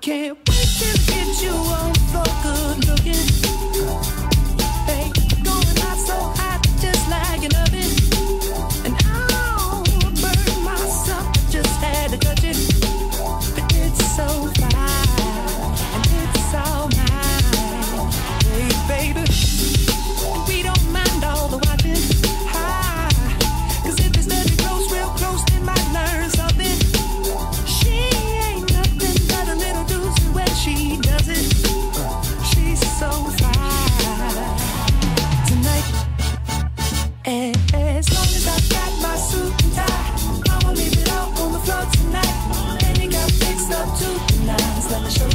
can't wait till I get you on the floor, good looking. Hey, going hot so hot, just like an oven. And I'll burn myself, just had to touch it. let the show